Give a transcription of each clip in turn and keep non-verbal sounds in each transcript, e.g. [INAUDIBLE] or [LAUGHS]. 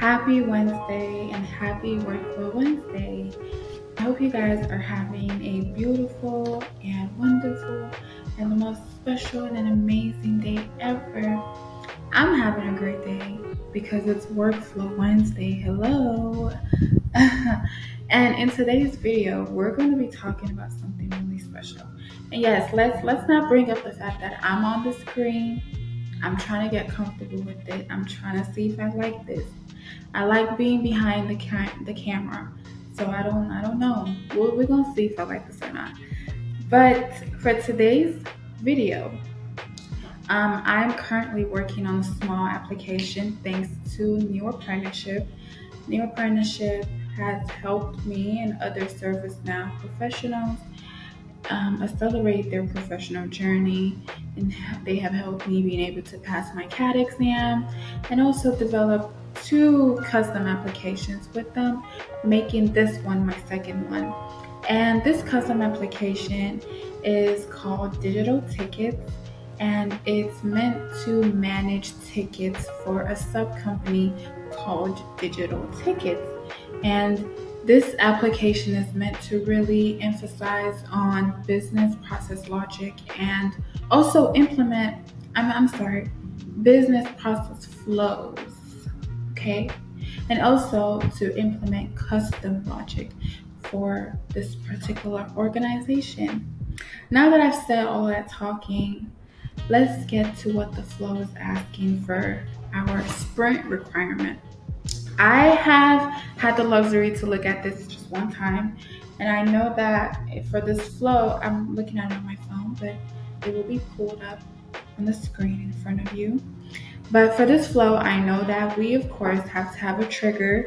Happy Wednesday and happy Workflow Wednesday. I hope you guys are having a beautiful and wonderful and the most special and an amazing day ever. I'm having a great day because it's Workflow Wednesday. Hello. [LAUGHS] and in today's video, we're going to be talking about something really special. And yes, let's let's not bring up the fact that I'm on the screen. I'm trying to get comfortable with it. I'm trying to see if I like this. I like being behind the ca- the camera. So I don't I don't know. We're, gonna see if I like this or not. But for today's video, um, I'm currently working on a small application thanks to New Apprenticeship. New Apprenticeship has helped me and other ServiceNow professionals um, accelerate their professional journey, and they have helped me being able to pass my CAD exam and also develop two custom applications with them, making this one my second one. And this custom application is called Digital Tickets and it's meant to manage tickets for a sub company called Digital Tickets. And this application is meant to really emphasize on business process logic and also implement, I'm, I'm sorry, business process flows, okay? And also to implement custom logic for this particular organization. Now that I've said all that talking, let's get to what the flow is asking for our sprint requirement. I have had the luxury to look at this just one time, and I know that for this flow, I'm looking at it on my phone, but it will be pulled up on the screen in front of you. But for this flow, I know that we, of course, have to have a trigger,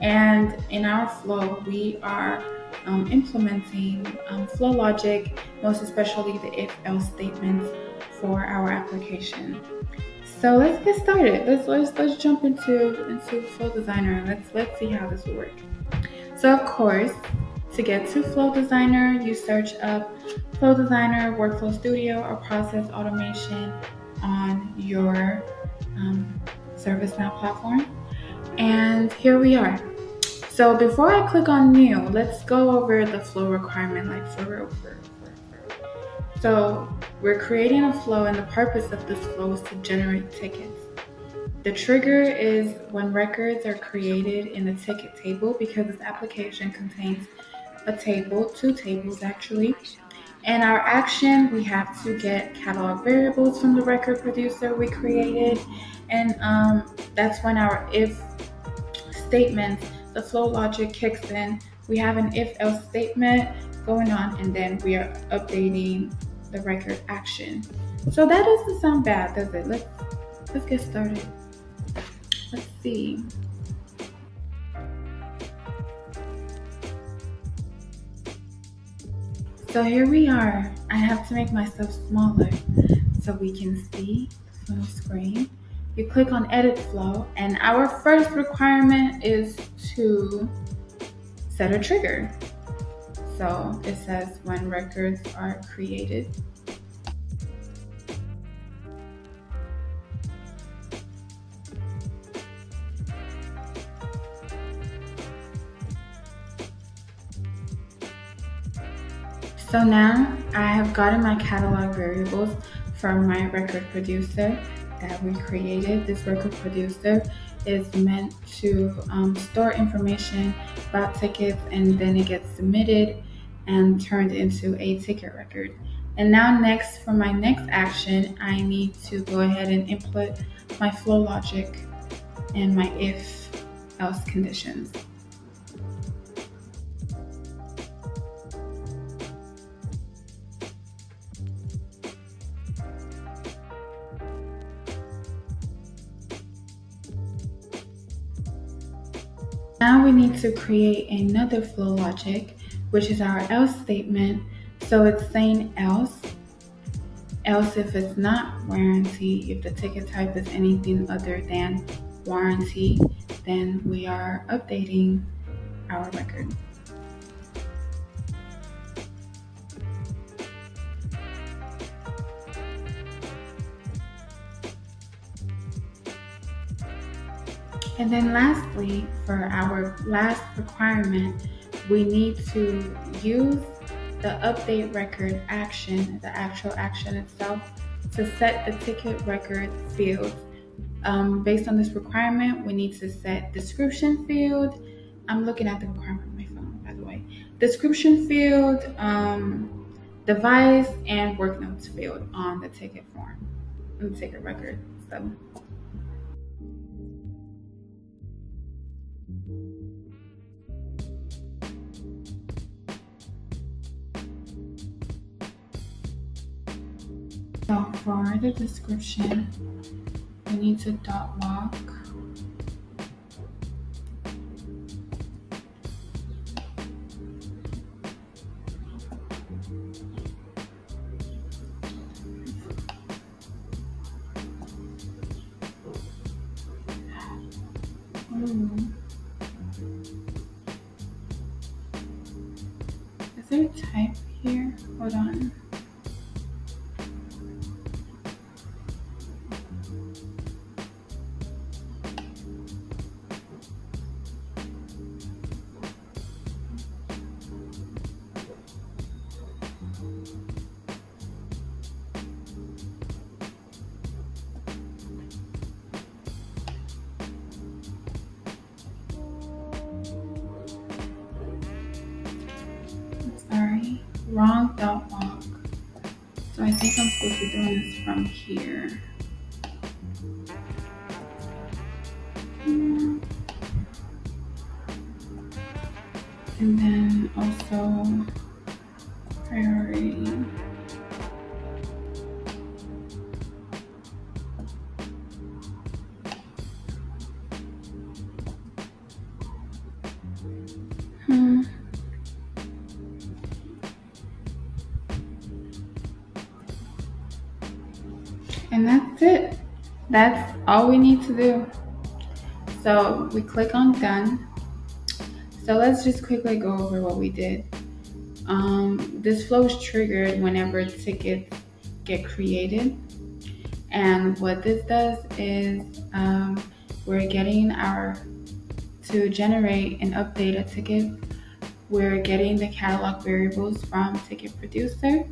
and in our flow, we are um, implementing um, flow logic, most especially the if else statements for our application. So let's get started. Let's let's let's jump into into Flow Designer. Let's let's see how this will work. So of course, to get to Flow Designer, you search up Flow Designer, Workflow Studio, or Process Automation on your um, ServiceNow platform. And here we are. So before I click on New, let's go over the flow requirement, like for real, for real. So we're creating a flow and the purpose of this flow is to generate tickets. The trigger is when records are created in the ticket table because this application contains a table, two tables actually. And our action, we have to get catalog variables from the record producer we created. And um, that's when our if statement, the flow logic kicks in. We have an if else statement going on, and then we are updating the record action. So that doesn't sound bad, does it? Let's let's get started. Let's see. So here we are. I have to make myself smaller so we can see the full screen. You click on edit flow and our first requirement is to set a trigger. So it says when records are created. So now I have gotten my catalog variables from my record producer that we created. This record producer is meant to um, store information about tickets and then it gets submitted and turned into a ticket record. And now next, for my next action, I need to go ahead and input my flow logic and my if else conditions. Need to create another flow logic, which is our else statement. So it's saying else, else if it's not warranty, if the ticket type is anything other than warranty, then we are updating our record. And then lastly, for our last requirement, we need to use the update record action, the actual action itself, to set the ticket record field. Um, based on this requirement, we need to set description field. I'm looking at the requirement on my phone, by the way. Description field, um, device, and work notes field on the ticket form, on the ticket record. So. So for the description, we need to dot walk. Is there a type here? Hold on. Wrong dot walk. So I think I'm supposed to be doing this from here. And then also priority. Hmm. That's it. That's all we need to do. So we click on done. So let's just quickly go over what we did. Um, this flow is triggered whenever tickets get created. And what this does is um, we're getting our, to generate and update a ticket, we're getting the catalog variables from ticket producer.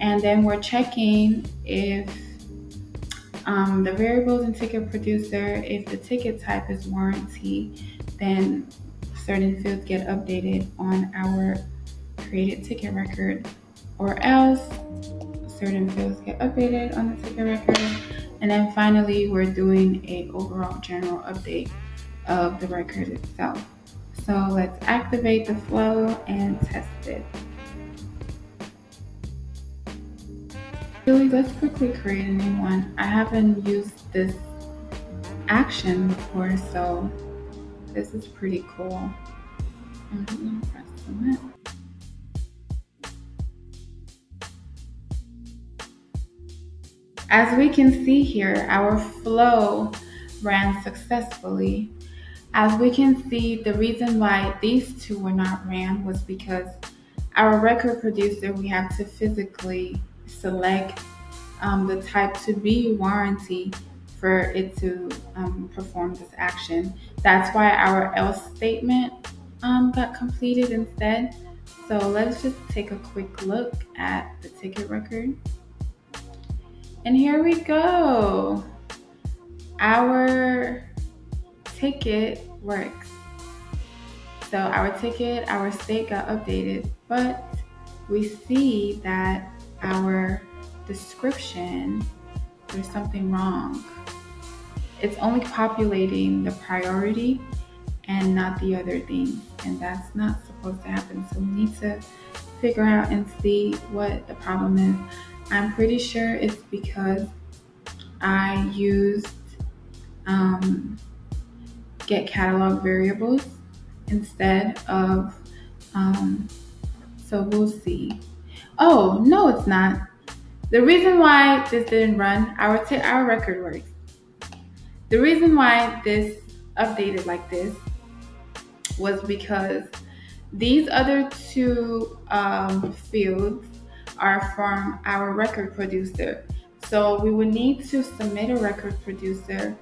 And then we're checking if um, the variables in ticket producer, if the ticket type is warranty, then certain fields get updated on our created ticket record, or else certain fields get updated on the ticket record. And then finally, we're doing a overall general update of the record itself. So let's activate the flow and test it. Really, let's quickly create a new one. I haven't used this action before, so this is pretty cool. press submit. As we can see here, our flow ran successfully. As we can see, the reason why these two were not ran was because our record producer, we have to physically select um, the type to be warranty for it to um, perform this action. That's why our else statement um, got completed instead. So let's just take a quick look at the ticket record. And here we go. Our ticket works. So our ticket, our state got updated, but we see that our description, there's something wrong. It's only populating the priority and not the other thing. And that's not supposed to happen. So we need to figure out and see what the problem is. I'm pretty sure it's because I used um, get catalog variables instead of, um, so we'll see. Oh, no, it's not. The reason why this didn't run, our, t- our record works. The reason why this updated like this was because these other two um, fields are from our record producer. So we would need to submit a record producer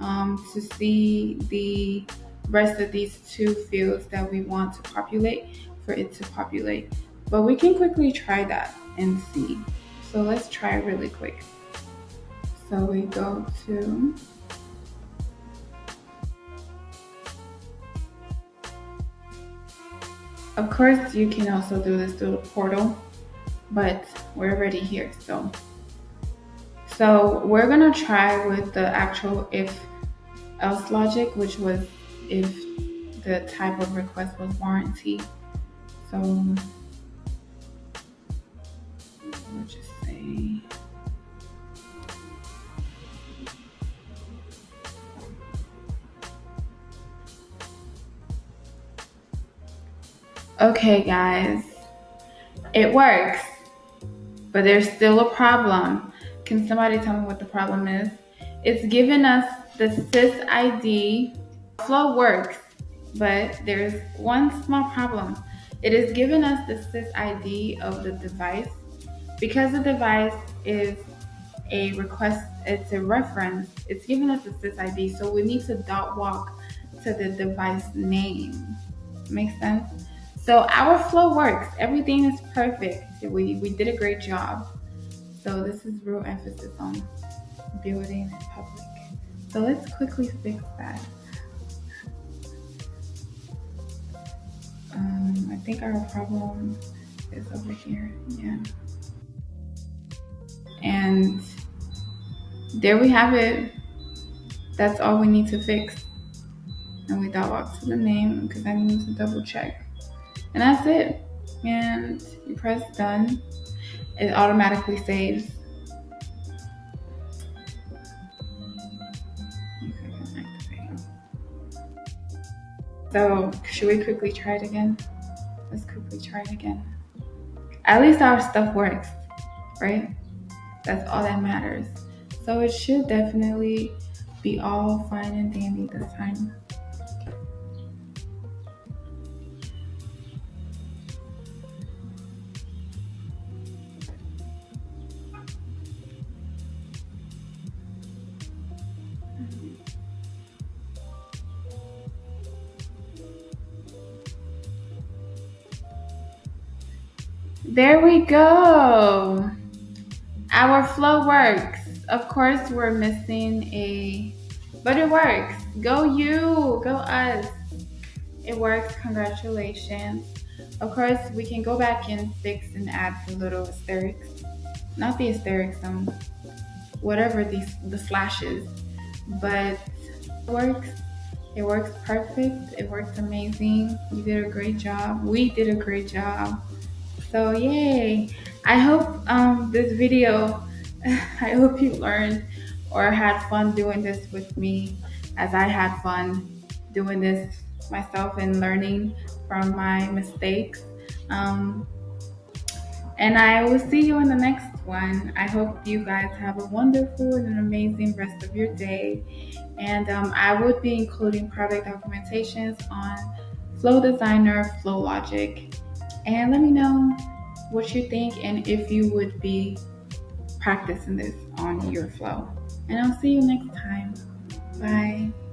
um, to see the rest of these two fields that we want to populate for it to populate. But we can quickly try that and see. So let's try really quick. So we go to Of course, you can also do this through the portal, but we're already here, so. So we're gonna try with the actual if else logic, which was if the type of request was warranty. So say Okay, guys, it works, but there's still a problem. Can somebody tell me what the problem is? It's given us the sys ID. Flow works, but there's one small problem. It is giving us the sys ID of the device. Because the device is a request, it's a reference, it's giving us the sys ID, so we need to dot walk to the device name. Makes sense? So our flow works. Everything is perfect. We, we did a great job. So this is real emphasis on building in public. So let's quickly fix that. Um, I think our problem is over here. Yeah. And there we have it. That's all we need to fix. And we dot walk to the name because I need to double check. And that's it. And you press done. It automatically saves. So should we quickly try it again? Let's quickly try it again. At least our stuff works, right? That's all that matters. So it should definitely be all fine and dandy this time. There we go. Our flow works. Of course, we're missing a, but it works. Go you, go us. It works, congratulations. Of course, we can go back and fix and add the little asterisks. Not the asterisks, um, whatever these the slashes. But it works. It works perfect. It works amazing. You did a great job. We did a great job. So yay! I hope um, this video, [LAUGHS] I hope you learned or had fun doing this with me as I had fun doing this myself and learning from my mistakes. Um, and I will see you in the next one. I hope you guys have a wonderful and an amazing rest of your day. And um, I would be including product documentations on Flow Designer, Flow Logic, and let me know what you think and if you would be practicing this on your flow. And I'll see you next time. Bye.